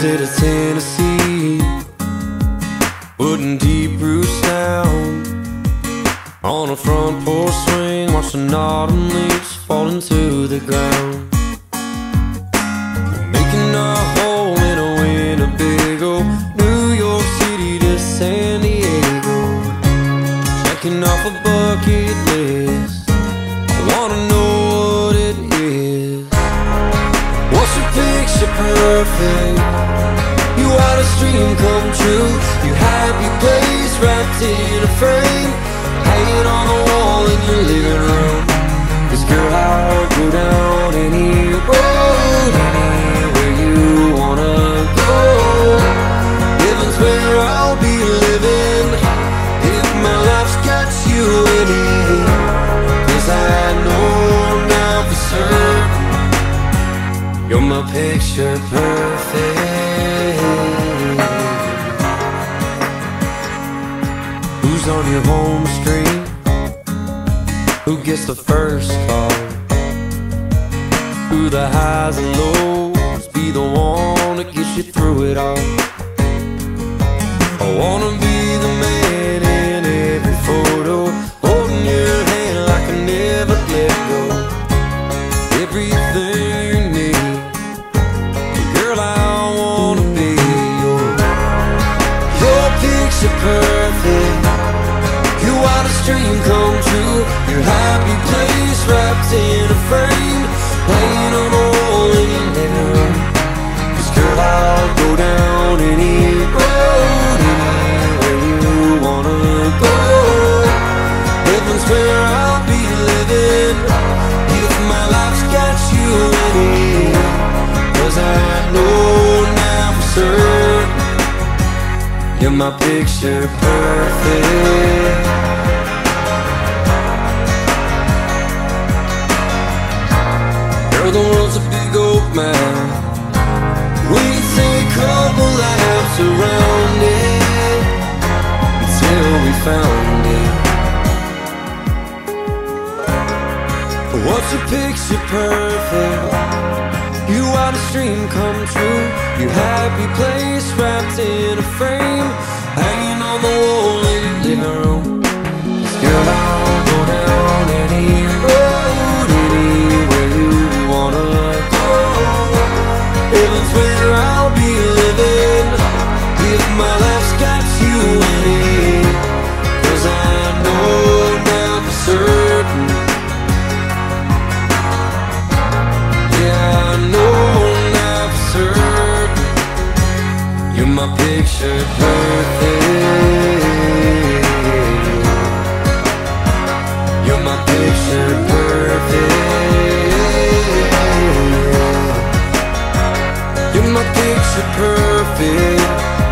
visit a Tennessee, putting deep roots down on a front porch swing, watching autumn leaves fall into the ground. Making a home in a Winnebago, New York City to San Diego, checking off a bucket list. I wanna know what it is. Picture perfect? A dream come true. You happy place wrapped in a frame, hanging on the wall in your living room. Cause girl, I'll go down any road, anywhere you wanna go. Living's where I'll be living if my life's got you in it. Cause I know now for certain you're my picture perfect. Your home screen? Who gets the first call? Who the highs and lows, you're my picture perfect. Girl, the world's a big old man. We take a couple laps around it until we found it. What's your picture perfect? You are the dream come true. Your happy place wrapped in You're my picture perfect. You're my picture perfect. You're my picture perfect.